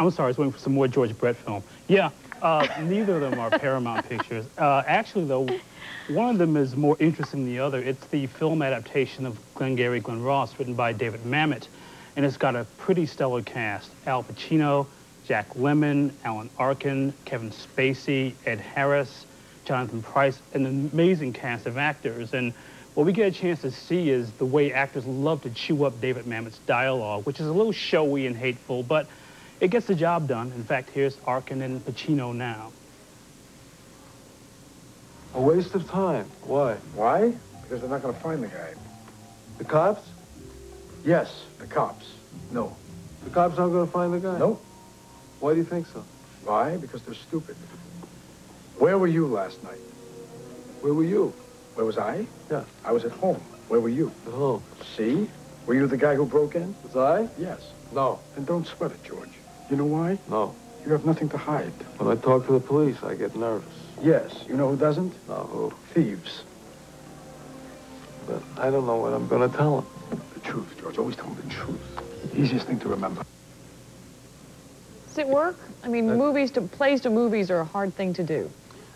I'm sorry, I was waiting for some more George Brett film. Yeah, uh, neither of them are Paramount Pictures. Uh, actually, though, one of them is more interesting than the other. It's the film adaptation of Glengarry Glen Ross, written by David Mamet, and it's got a pretty stellar cast. Al Pacino, Jack Lemmon, Alan Arkin, Kevin Spacey, Ed Harris, Jonathan Pryce, an amazing cast of actors. And what we get a chance to see is the way actors love to chew up David Mamet's dialogue, which is a little showy and hateful, but it gets the job done. In fact, here's Arkin and Pacino now. A waste of time. Why? Why? Because they're not going to find the guy. The cops? Yes, the cops. No. The cops aren't going to find the guy? Nope. Why do you think so? Why? Because they're stupid. Where were you last night? Where were you? Where was I? Yeah. I was at home. Where were you? At home. See? Were you the guy who broke in? Was I? Yes. No. And don't sweat it, George. You know why? No. You have nothing to hide. When I talk to the police, I get nervous. Yes. You know who doesn't? No, who? Thieves. But I don't know what I'm going to tell them. The truth, George. Always tell them the truth. Easiest thing to remember. Does it work? I mean, Uh, movies to plays to movies are a hard thing to do.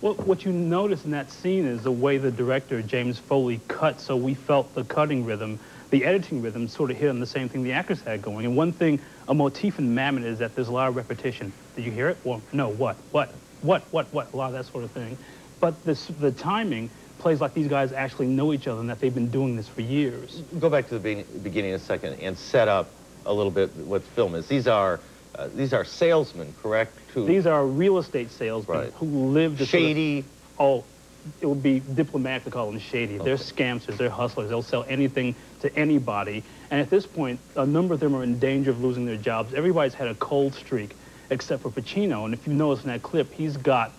Well, what you notice in that scene is the way the director, James Foley, cut, so we felt the cutting rhythm, the editing rhythm sort of hit on the same thing the actors had going. And one thing, a motif in Mamet is that there's a lot of repetition. Did you hear it? Well, no, what, what, what, what, what, a lot of that sort of thing. But this, the timing plays like these guys actually know each other and that they've been doing this for years. Go back to the be beginning a second and set up a little bit what the film is. These are uh, these are salesmen, correct? Who, These are real estate salesmen Right. who live the sort of- shady. oh, it would be diplomatic to call them shady. They're scamsters, they're hustlers, they'll sell anything to anybody. And at this point, a number of them are in danger of losing their jobs. Everybody's had a cold streak except for Pacino. And if you notice in that clip, he's got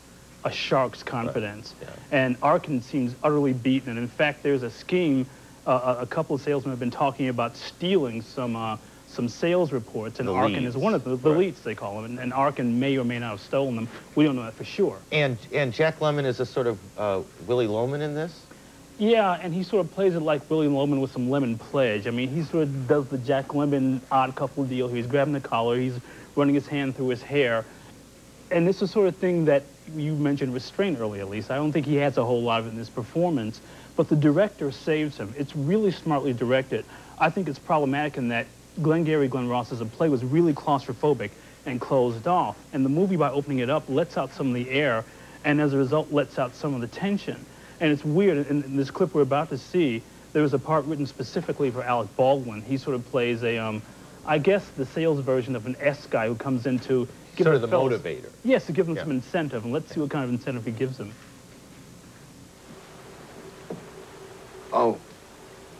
a shark's confidence. yeah. And Arkin seems utterly beaten. And in fact, there's a scheme, uh, a a couple of salesmen have been talking about stealing some, uh, some sales reports. And The Arkin is one of the, the Right. leads, they call them. And, and Arkin may or may not have stolen them. We don't know that for sure. And and Jack Lemmon is a sort of uh, Willy Loman in this. Yeah, and he sort of plays it like Willy Loman with some lemon pledge. I mean, he sort of does the Jack Lemmon odd couple deal. He's grabbing the collar, he's running his hand through his hair. And this is the sort of thing that you mentioned restraint earlier, Lisa. I don't think he has a whole lot of it in this performance, but the director saves him. It's really smartly directed. I think it's problematic in that Glengarry Glen Ross as a play was really claustrophobic and closed off. And the movie, by opening it up, lets out some of the air, and as a result, lets out some of the tension. And it's weird, in, in this clip we're about to see, there was a part written specifically for Alec Baldwin. He sort of plays a, um, I guess, the sales version of an S guy who comes in to give Sort of the fellas- motivator. Yes, to give them Yeah. some incentive, and let's see what kind of incentive he gives them. Oh,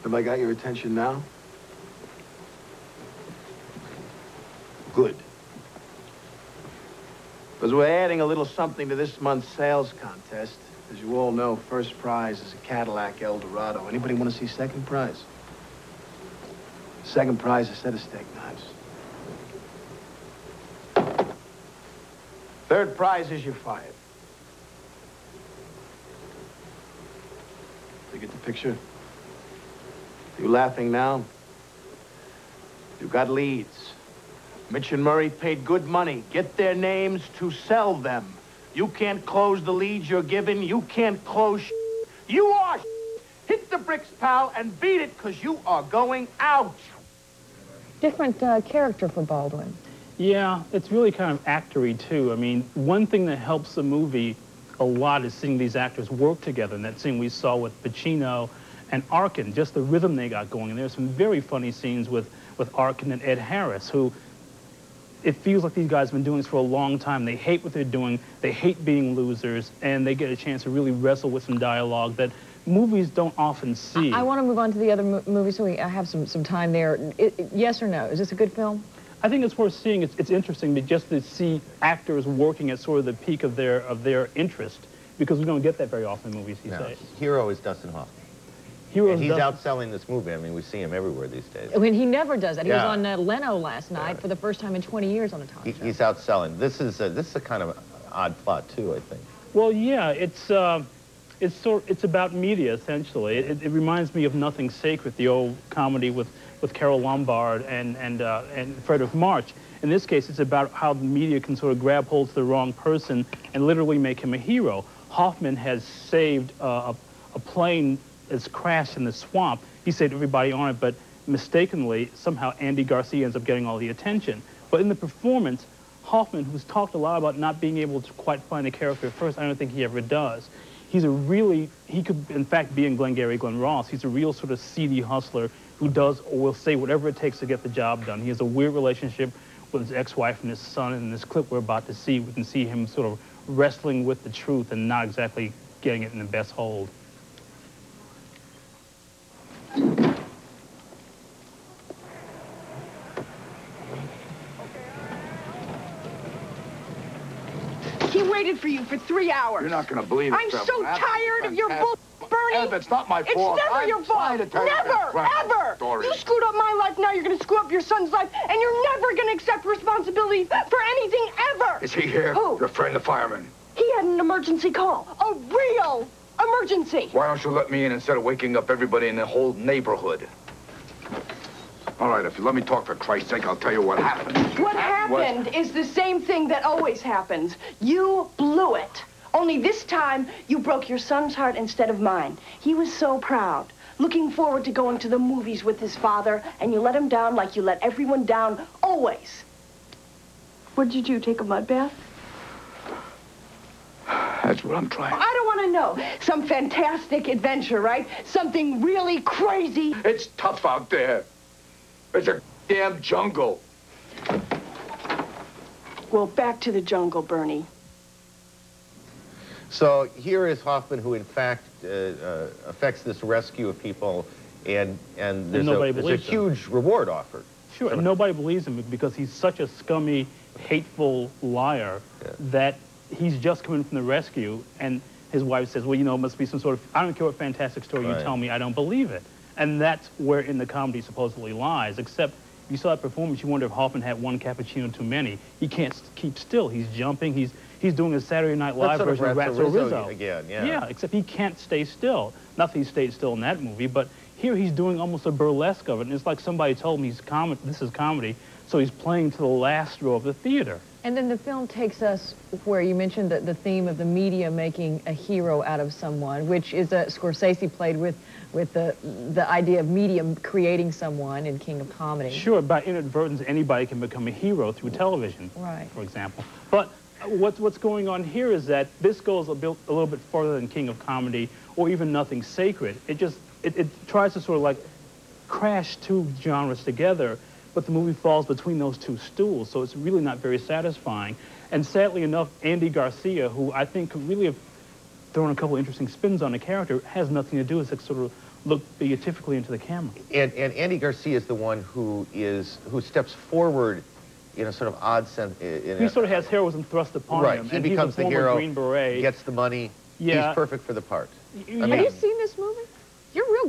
have I got your attention now? Good. Because we're adding a little something to this month's sales contest. As you all know, first prize is a Cadillac Eldorado. Anybody want to see second prize? Second prize a set of steak knives. Third prize is you're fired. You get the picture? You laughing now? You got leads. Mitch and Murray paid good money. Get their names to sell them. You can't close the leads you're given. You can't close sh- You are sh- Hit the bricks, pal, and beat it, because you are going out. Different uh, character for Baldwin. Yeah, it's really kind of actory too. I mean, one thing that helps the movie a lot is seeing these actors work together. And that scene we saw with Pacino and Arkin, just the rhythm they got going. And there's some very funny scenes with, with Arkin and Ed Harris, who it feels like these guys have been doing this for a long time. They hate what they're doing. They hate being losers, and they get a chance to really wrestle with some dialogue that movies don't often see. I want to move on to the other mo movies so we I have some, some time there. I- I- yes or no? Is this a good film? I think it's worth seeing. It's, it's interesting to just to see actors working at sort of the peak of their of their interest because we don't get that very often in movies these No. days. Hero is Dustin Hoffman. Heroes And he's does- outselling this movie. I mean, we see him everywhere these days. I mean, he never does that. He Yeah. was on uh, Leno last night Yeah. for the first time in 20 years on a talk He, show. he's outselling. This is a, this is a kind of odd plot too, I think. Well, yeah, it's uh, it's sort it's about media essentially. It, it reminds me of Nothing Sacred, the old comedy with with Carole Lombard and, and, uh, and Fredric March. In this case, it's about how the media can sort of grab hold of the wrong person and literally make him a hero. Hoffman has saved uh, a, a plane that's crashed in the swamp. He saved everybody on it, but mistakenly, somehow Andy Garcia ends up getting all the attention. But in the performance, Hoffman, who's talked a lot about not being able to quite find a character at first, I don't think he ever does. He's a really, he could in fact be in Glengarry Glen Ross. He's a real sort of seedy hustler who does or will say whatever it takes to get the job done. He has a weird relationship with his ex-wife and his son. And in this clip we're about to see, we can see him sort of wrestling with the truth and not exactly getting it in the best hold. For you for three hours. You're not going to believe it, I'm Trevor. so That's tired of your bull. Bernie. Ebb, it's not my fault. It's never I'm your fault. to tell you Never, ever. story. You screwed up my life. Now you're going to screw up your son's life, and you're never going to accept responsibility for anything ever. Is he here? Who? Your friend, the fireman. He had an emergency call. A real emergency. Why don't you let me in instead of waking up everybody in the whole neighborhood? All right, if you let me talk for Christ's sake, I'll tell you what happened. What happened is the same thing that always happens. You blew it. Only this time, you broke your son's heart instead of mine. He was so proud, looking forward to going to the movies with his father, and you let him down like you let everyone down always. What'd you do, take a mud bath? That's what I'm trying. I don't want to know. Some fantastic adventure, right? Something really crazy. It's tough out there. It's a damn jungle. Well, back to the jungle, Bernie. So here is Hoffman, who in fact uh, uh, affects this rescue of people, and and there's, nobody a, there's a believes him. huge reward offered. Sure, and nobody believes him because he's such a scummy, hateful liar Yeah. that he's just coming from the rescue, and his wife says, well, you know, it must be some sort of, I don't care what fantastic story you tell me, I don't believe it. And that's where in the comedy supposedly lies, except you saw that performance, you wonder if Hoffman had one cappuccino too many. He can't keep still. He's jumping, he's, he's doing a Saturday Night Live version of Ratso Ratso Rizzo Rizzo. again, yeah. Yeah, except he can't stay still. Not that he stayed still in that movie, but here he's doing almost a burlesque of it. And it's like somebody told him he's com- this is comedy, so he's playing to the last row of the theater. And then the film takes us where you mentioned the, the theme of the media making a hero out of someone, which is a Scorsese played with with the the idea of media creating someone in King of Comedy. Sure, by inadvertence, anybody can become a hero through television, Right. for example. But what's, what's going on here is that this goes a, bit, a little bit further than King of Comedy or even Nothing Sacred. It just, it, it tries to sort of like crash two genres together, but the movie falls between those two stools, so it's really not very satisfying. And sadly enough, Andy Garcia, who I think could really have thrown a couple interesting spins on the character, has nothing to do with it, sort of look beatifically into the camera. And, and Andy Garcia is the one who is who steps forward in a sort of odd sense. In He a- sort of has heroism thrust upon right. him. He and becomes he's a the hero. Green Beret. Gets the money. Yeah. He's perfect for the part. Yeah. Have you seen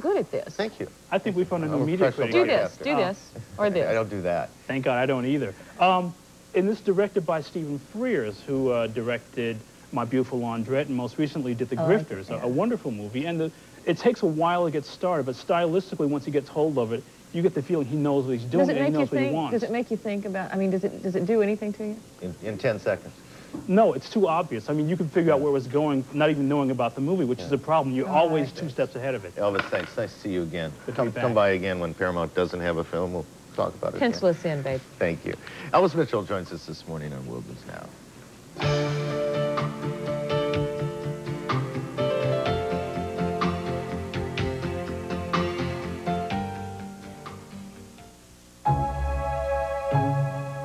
this movie? You're real good at this. Thank you. I think we found a I'm new a media critic. Do this, broadcaster. do Oh. this, or this. I don't do that. Thank God I don't either. Um, and this directed by Stephen Frears, who uh, directed My Beautiful Laundrette and most recently did The I like Grifters, a- a, wonderful movie. And the, it takes a while to get started, but stylistically, once he gets hold of it, you get the feeling he knows what he's doing Does it and he make you knows what he wants. Does it make you think about? I mean, does it does it do anything to you? In, in 10 seconds. No, it's too obvious. I mean, you can figure out where it's going, not even knowing about the movie, which is a problem. You're Oh, always two steps ahead of it. Elvis, thanks. Nice to see you again. Good Come, come by again when Paramount doesn't have a film. We'll talk about it Pencil again. us in, babe. Thank you. Elvis Mitchell joins us this morning on World News Now.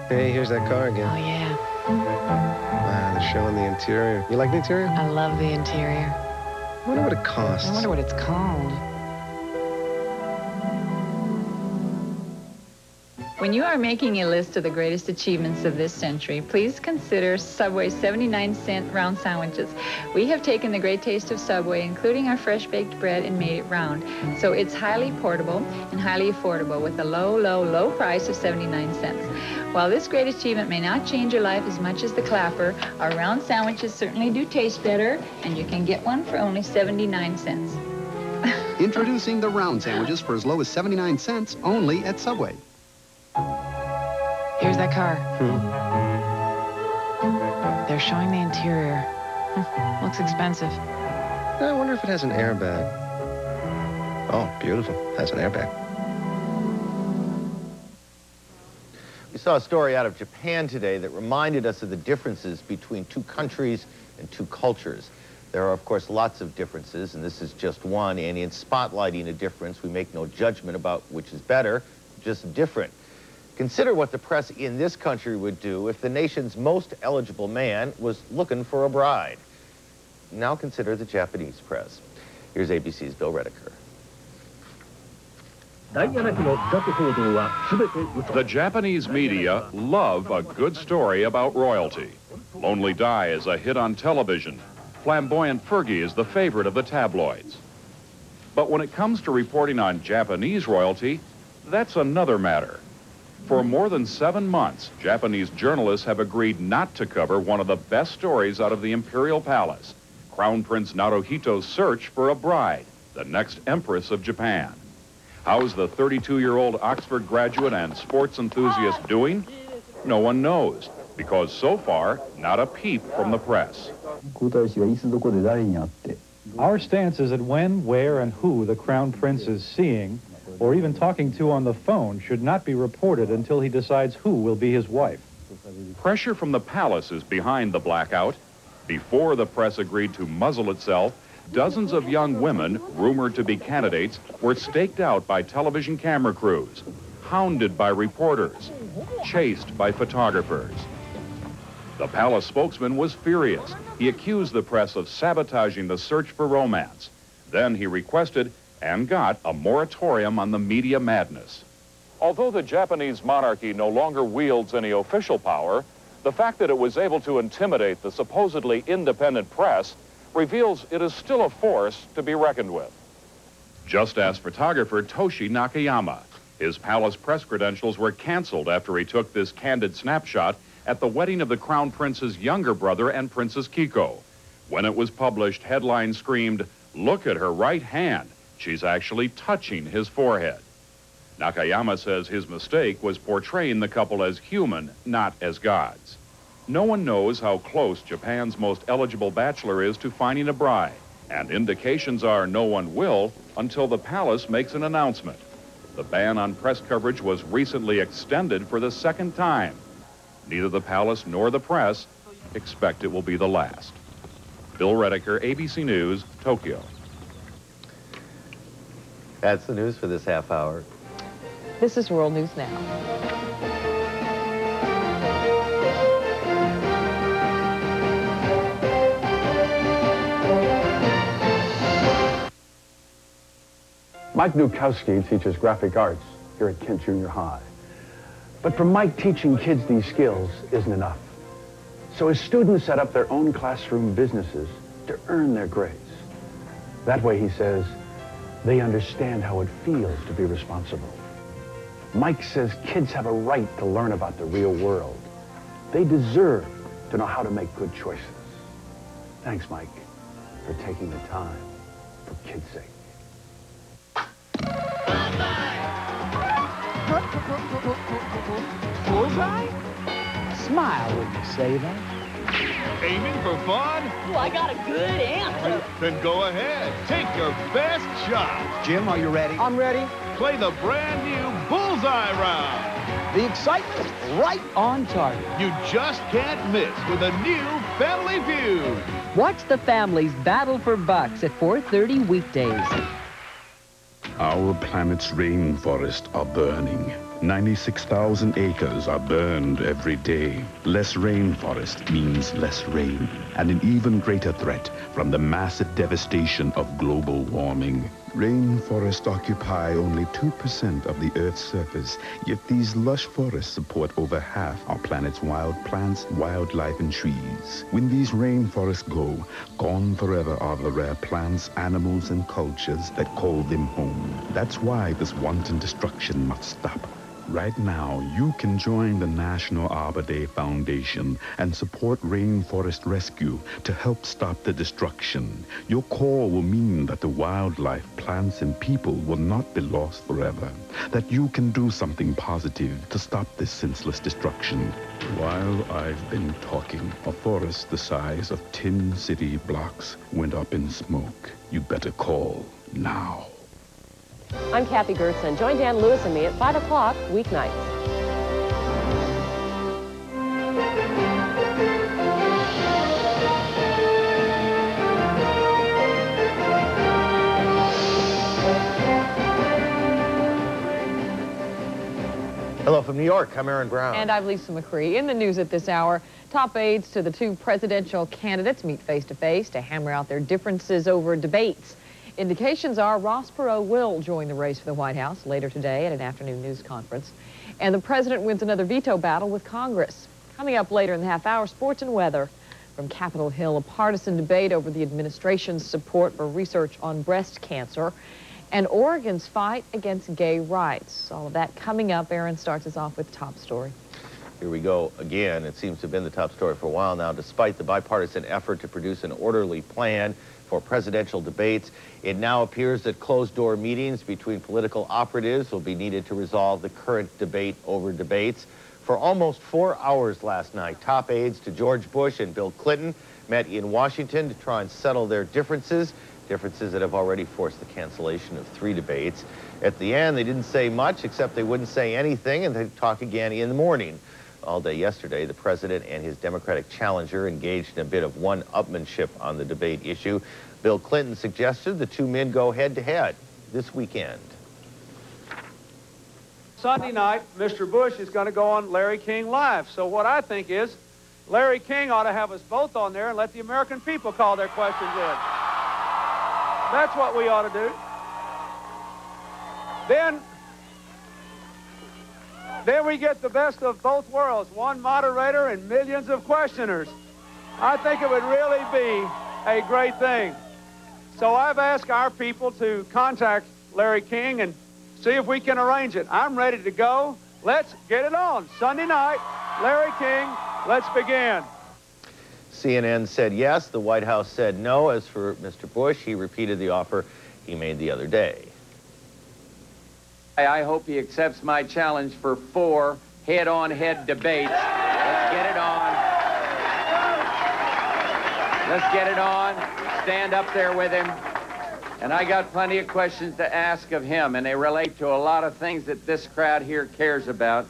Hey, here's that car again. Oh, yeah. Wow, they're showing the interior. You like the interior? I love the interior. I wonder what it costs. I wonder what it's called. When you are making a list of the greatest achievements of this century, please consider Subway's 79 cent round sandwiches. We have taken the great taste of Subway, including our fresh baked bread, and made it round. So it's highly portable and highly affordable with a low, low, low price of 79 cents. While this great achievement may not change your life as much as the clapper, our round sandwiches certainly do taste better, and you can get one for only 79 cents. Introducing the round sandwiches for as low as 79 cents only at Subway. Here's that car. Hmm. They're showing the interior. Looks expensive. I wonder if it has an airbag. Oh, beautiful. Has an airbag. Saw a story out of Japan today that reminded us of the differences between two countries and two cultures. There are, of course, lots of differences, and this is just one. And in spotlighting a difference, we make no judgment about which is better, just different. Consider what the press in this country would do if the nation's most eligible man was looking for a bride. Now consider the Japanese press. Here's ABC's Bill Redeker. The Japanese media love a good story about royalty. Lonely Di is a hit on television. Flamboyant Fergie is the favorite of the tabloids. But when it comes to reporting on Japanese royalty, that's another matter. For more than seven months, Japanese journalists have agreed not to cover one of the best stories out of the Imperial Palace, Crown Prince Naruhito's search for a bride, the next Empress of Japan. How's the 32-year-old Oxford graduate and sports enthusiast doing? No one knows, because so far, not a peep from the press. Our stance is that when, where, and who the Crown Prince is seeing, or even talking to on the phone, should not be reported until he decides who will be his wife. Pressure from the palace is behind the blackout. Before the press agreed to muzzle itself, dozens of young women, rumored to be candidates, were staked out by television camera crews, hounded by reporters, chased by photographers. The palace spokesman was furious. He accused the press of sabotaging the search for romance. Then he requested and got a moratorium on the media madness. Although the Japanese monarchy no longer wields any official power, the fact that it was able to intimidate the supposedly independent press reveals it is still a force to be reckoned with. Just ask photographer Toshi Nakayama. His palace press credentials were canceled after he took this candid snapshot at the wedding of the Crown Prince's younger brother and Princess Kiko. When it was published, headlines screamed, Look at her right hand. She's actually touching his forehead. Nakayama says his mistake was portraying the couple as human, not as gods. No one knows how close Japan's most eligible bachelor is to finding a bride, and indications are no one will until the palace makes an announcement. The ban on press coverage was recently extended for the second time. Neither the palace nor the press expect it will be the last. Bill Redeker, ABC News, Tokyo. That's the news for this half hour. This is World News Now. Mike Nukowski teaches graphic arts here at Kent Junior High. But for Mike, teaching kids these skills isn't enough. So his students set up their own classroom businesses to earn their grades. That way, he says, they understand how it feels to be responsible. Mike says kids have a right to learn about the real world. They deserve to know how to make good choices. Thanks, Mike, for taking the time for kids' sake. Bullseye? Smile when you say that. Aiming for fun? Well, I got a good answer. Then go ahead. Take your best shot. Jim, are you ready? I'm ready. Play the brand new Bullseye round. The excitement right on target. You just can't miss with a new Family Feud. Watch the families battle for bucks at 4.30 weekdays. Our planet's rainforests are burning. 96,000 acres are burned every day. Less rainforest means less rain, and an even greater threat from the massive devastation of global warming. Rainforests occupy only 2% of the Earth's surface, yet these lush forests support over half our planet's wild plants, wildlife, and trees. When these rainforests go, gone forever are the rare plants, animals, and cultures that call them home. That's why this wanton destruction must stop. Right now, you can join the National Arbor Day Foundation and support rainforest rescue to help stop the destruction. Your call will mean that the wildlife, plants, and people will not be lost forever. That you can do something positive to stop this senseless destruction. While I've been talking, a forest the size of 10 city blocks went up in smoke. You better call now. I'm Kathi Goertzen. Join Dan Lewis and me at 5 o'clock weeknights. Hello from New York. I'm Aaron Brown. And I'm Lisa McRee. In the news at this hour, top aides to the two presidential candidates meet face to face to hammer out their differences over debates. Indications are Ross Perot will join the race for the White House later today at an afternoon news conference. And the president wins another veto battle with Congress. Coming up later in the half hour, sports and weather. From Capitol Hill, a partisan debate over the administration's support for research on breast cancer and Oregon's fight against gay rights. All of that coming up. Aaron starts us off with the top story. Here we go again. It seems to have been the top story for a while now. Despite the bipartisan effort to produce an orderly plan for presidential debates, it now appears that closed-door meetings between political operatives will be needed to resolve the current debate over debates. For almost four hours last night, top aides to George Bush and Bill Clinton met in Washington to try and settle their differences, differences that have already forced the cancellation of three debates. At the end, they didn't say much, except they wouldn't say anything, and they'd talk again in the morning. All day yesterday, the president and his Democratic challenger engaged in a bit of one-upmanship on the debate issue. Bill Clinton suggested the two men go head-to-head this weekend. Sunday night, Mr. Bush is going to go on Larry King Live. So what I think is, Larry King ought to have us both on there and let the American people call their questions in. That's what we ought to do. Then, then we get the best of both worlds, one moderator and millions of questioners. I think it would really be a great thing. So I've asked our people to contact Larry King and see if we can arrange it. I'm ready to go. Let's get it on. Sunday night, Larry King, let's begin. CNN said yes. The White House said no. As for Mr. Bush, he repeated the offer he made the other day. I hope he accepts my challenge for four head-on-head debates. Let's get it on. Let's get it on. Stand up there with him. And I got plenty of questions to ask of him, and they relate to a lot of things that this crowd here cares about.